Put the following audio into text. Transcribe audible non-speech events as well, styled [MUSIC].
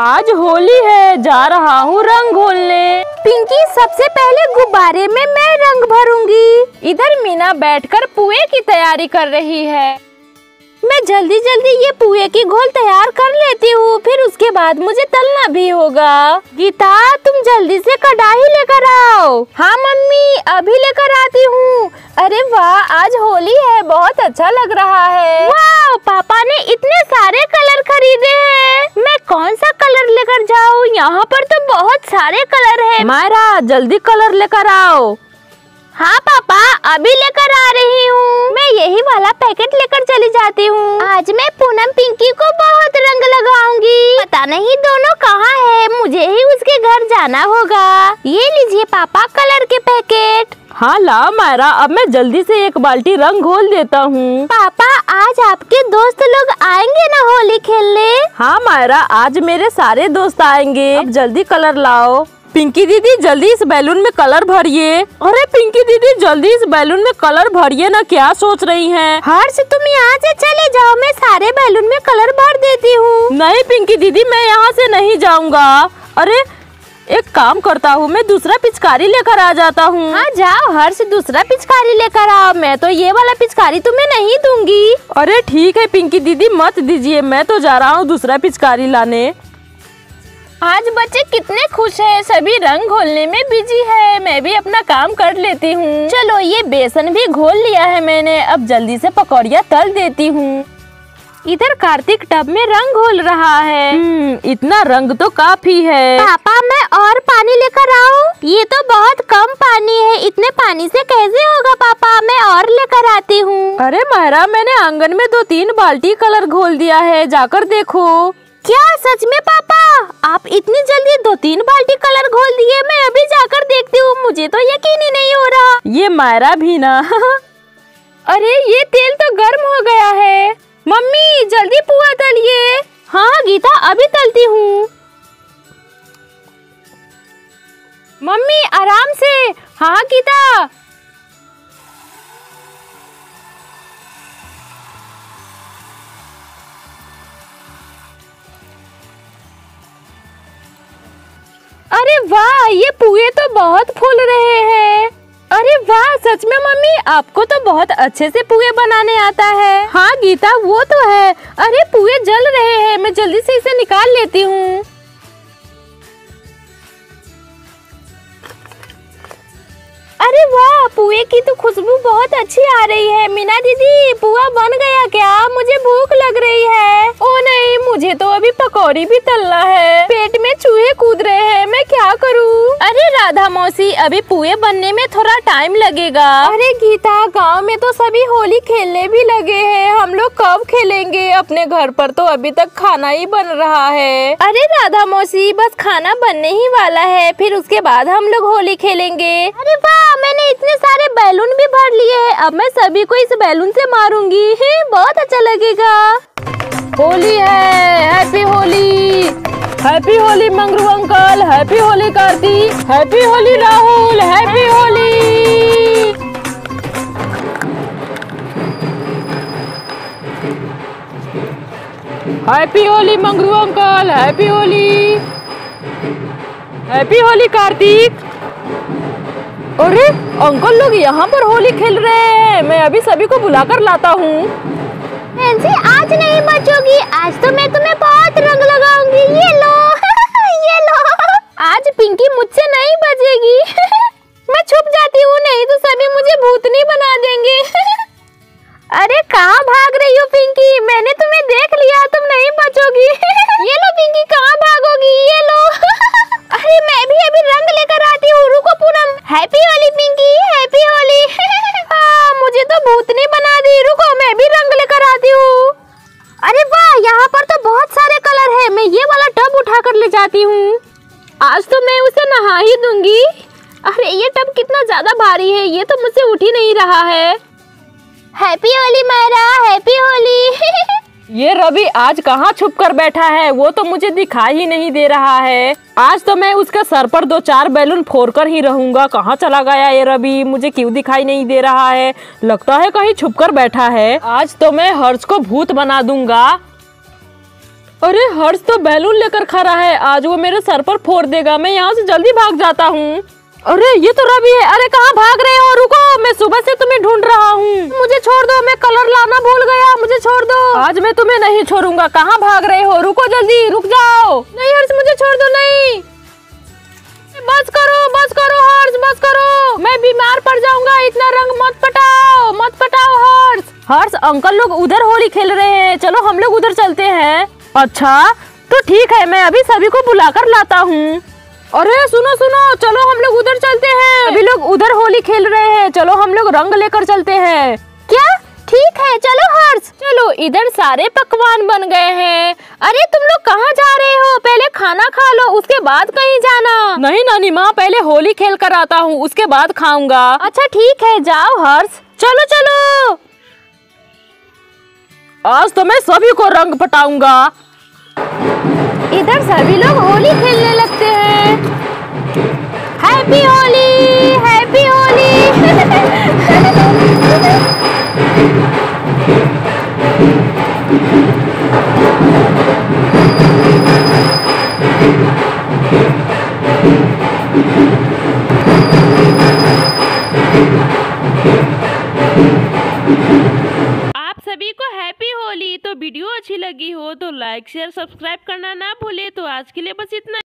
आज होली है, जा रहा हूँ रंग घोलने पिंकी, सबसे पहले गुब्बारे में मैं रंग भरूँगी। इधर मीना बैठकर पुए की तैयारी कर रही है। मैं जल्दी जल्दी ये पुए की घोल तैयार कर लेती हूँ, फिर उसके बाद मुझे तलना भी होगा। गीता, तुम जल्दी से कढ़ाई लेकर आओ। हाँ मम्मी, अभी लेकर आती हूँ। अरे वाह, आज होली है, बहुत अच्छा लग रहा है। वाह, पापा ने इतने सारे कलर खरीदे हैं। मैं कौन सा कलर लेकर जाऊँ? यहाँ पर तो बहुत सारे कलर है। मायरा, जल्दी कलर लेकर आओ। हाँ पापा, अभी लेकर यही वाला पैकेट लेकर चली जाती हूँ। आज मैं पूनम पिंकी को बहुत रंग लगाऊँगी। पता नहीं दोनों कहाँ है मुझे ही उसके घर जाना होगा। ये लीजिए पापा कलर के पैकेट। हाँ ला मायरा अब मैं जल्दी से एक बाल्टी रंग घोल देता हूँ। पापा आज आपके दोस्त लोग आएँगे ना होली खेलने? हाँ मायरा आज मेरे सारे दोस्त आएँगे। अब जल्दी कलर लाओ। पिंकी दीदी जल्दी इस बैलून में कलर भरिए। अरे पिंकी दीदी जल्दी इस बैलून में कलर भरिए ना क्या सोच रही हैं? हर्ष तुम यहाँ से चले जाओ मैं सारे बैलून में कलर भर देती हूँ। नहीं पिंकी दीदी मैं यहाँ से नहीं जाऊँगा। अरे एक काम करता हूँ मैं दूसरा पिचकारी लेकर आ जाता हूँ। हाँ जाओ हर्ष दूसरा पिचकारी लेकर आओ मैं तो ये वाला पिचकारी तुम्हें नहीं दूँगी। अरे ठीक है पिंकी दीदी मत दीजिए मैं तो जा रहा हूँ दूसरा पिचकारी लाने। आज बच्चे कितने खुश हैं सभी रंग घोलने में बिज़ी है। मैं भी अपना काम कर लेती हूँ। चलो ये बेसन भी घोल लिया है मैंने। अब जल्दी से पकौड़िया तल देती हूँ। इधर कार्तिक टब में रंग घोल रहा है। हम्म, इतना रंग तो काफ़ी है। पापा मैं और पानी लेकर आऊँ? ये तो बहुत कम पानी है। इतने पानी से कैसे होगा पापा? मैं और लेकर आती हूँ। अरे महरा मैंने आँगन में दो तीन बाल्टी कलर घोल दिया है। जाकर देखो। क्या? सच में पापा? आप इतनी जल्दी दो तीन बाल्टी कलर घोल दिए मैं अभी जाकर देखती हूँ मुझे तो यकीन ही नहीं हो रहा। ये मायरा भी ना। [LAUGHS] अरे ये तेल तो गर्म हो गया है। मम्मी जल्दी पुआ तलिए। हाँ गीता अभी तलती हूँ। मम्मी आराम से। हाँ गीता। अरे वाह, ये पुए तो बहुत फूल रहे हैं। अरे वाह, सच में मम्मी, आपको तो बहुत अच्छे से पुए बनाने आता है। हाँ गीता, वो तो है। अरे पुए जल रहे हैं, मैं जल्दी से इसे निकाल लेती हूँ। अरे वाह, पुए की तो खुशबू बहुत अच्छी आ रही है। मीना दीदी, पुआ बन गया क्या? मुझे भूख लग रही है। ओ नहीं, मुझे तो अभी पकौड़ी भी तलना है। पेट में चूहे कूद रहे हैं, मैं क्या करूँ? अरे राधा मौसी, अभी पुए बनने में थोड़ा टाइम लगेगा। अरे गीता, गाँव में तो सभी होली खेलने भी लगे हैं। हम लोग कब खेलेंगे? अपने घर पर तो अभी तक खाना ही बन रहा है। अरे राधा मौसी, बस खाना बनने ही वाला है। फिर उसके बाद हम लोग होली खेलेंगे। अरे वाह मैंने इतने सारे बैलून भी भर लिए हैं। अब मैं सभी को इस बैलून से मारूँगी। ही, बहुत अच्छा लगेगा। होली है। Happy Holi happy Holi Mangru uncle. Happy Holi Kartik happy Holi Rahul. Happy Holi happy Holi Mangru uncle. Happy Holi happy Holi Kartik. अरे अंकल लोग यहाँ पर होली खेल रहे हैं। मैं अभी सभी को बुलाकर लाता हूँ। नैन्सी आज नहीं बचोगी आज तो मैं तुम्हें बहुत रंग लगाऊँगी। ये लो [LAUGHS] ये लो। आज पिंकी मुझसे नहीं बचेगी [LAUGHS] कर ले जाती हूँ। आज तो मैं उसे नहा ही दूँगी। अरे, ये टब कितना ज़्यादा भारी है, ये तो मुझसे उठ ही नहीं रहा है। Happy Holi, Myra, happy Holi. [LAUGHS] ये रवि आज कहाँ छुप कर बैठा है, वो तो मुझे दिखाई ही नहीं दे रहा है। आज तो मैं उसके सर पर दो चार बैलून फोड़ कर ही रहूँगा। कहाँ चला गया ये रवि? मुझे क्यों दिखाई नहीं दे रहा है? लगता है कहीं छुप कर बैठा है। आज तो मैं हर्ष को भूत बना दूँगा। अरे, हर्ष तो बैलून लेकर खड़ा है। आज वो मेरे सर पर फोड़ देगा। मैं यहाँ से जल्दी भाग जाता हूँ। अरे, ये तो रवि है। अरे, कहाँ भाग रहे हो? रुको, मैं सुबह से तुम्हें ढूंढ रहा हूँ। मुझे छोड़ दो, मैं कलर लाना भूल गया। मुझे छोड़ दो। आज मैं तुम्हें नहीं छोड़ूँगा। कहाँ भाग रहे हो? रुको जल्दी, रुक जाओ। नहीं, हर्ष, मुझे छोड़ दो, नहीं। बस करो बस करो, हर्ष, बस करो। मैं बीमार पड़ जाऊँगा। इतना रंग मत पटाओ मत पटाओ, हर्ष। हर्ष, अंकल लोग उधर होली खेल रहे हैं। चलो, हम लोग उधर चलते हैं। अच्छा तो ठीक है मैं अभी सभी को बुलाकर लाता हूँ। अरे सुनो सुनो चलो हम लोग उधर चलते हैं। अभी लोग उधर होली खेल रहे हैं चलो हम लोग रंग लेकर चलते हैं। क्या? ठीक है चलो हर्ष। चलो इधर सारे पकवान बन गए हैं। अरे तुम लोग कहाँ जा रहे हो? पहले खाना खा लो उसके बाद कहीं जाना। नहीं नानी माँ पहले होली खेल कर आता हूँ उसके बाद खाऊँगा। अच्छा ठीक है जाओ हर्ष। चलो चलो। आज तो मैं सभी को रंग पटाऊँगा। इधर सभी लोग होली खेलने लगते हैं। Happy Holi like share subscribe करना ना भूले। तो आज के लिए बस इतना